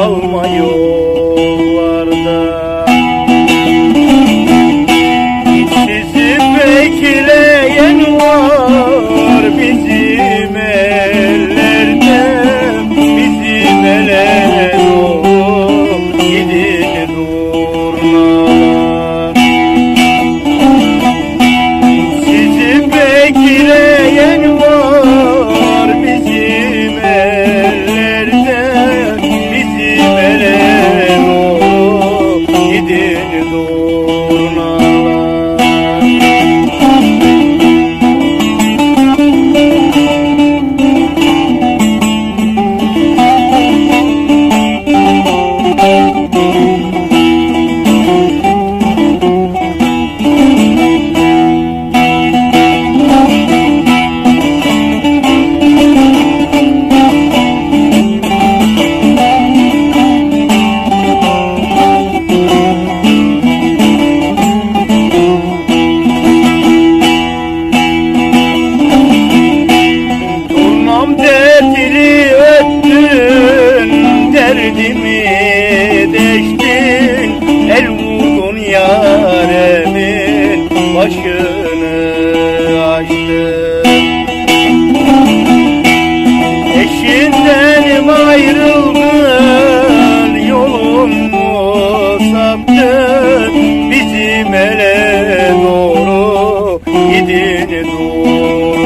kalma yollarda. Sizi bekleyen var bizi Eşinden ayrıldın yolun mu saptı Bizim ele doğru gidin doğru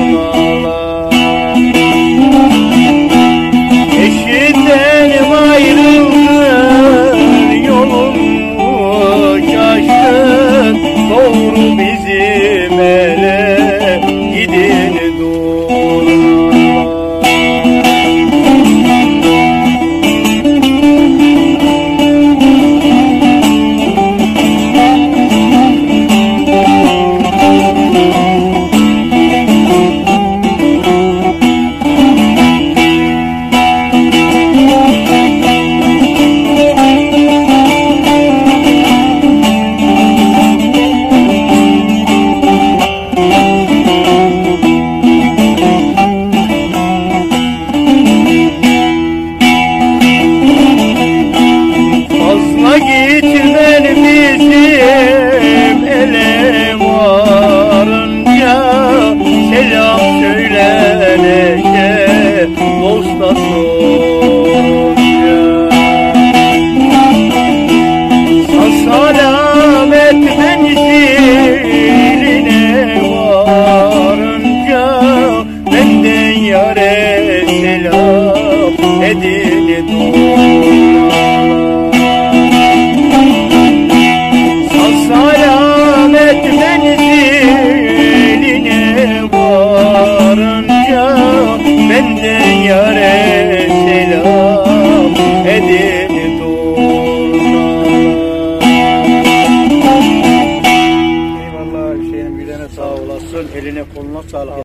Eline koluna sağlık.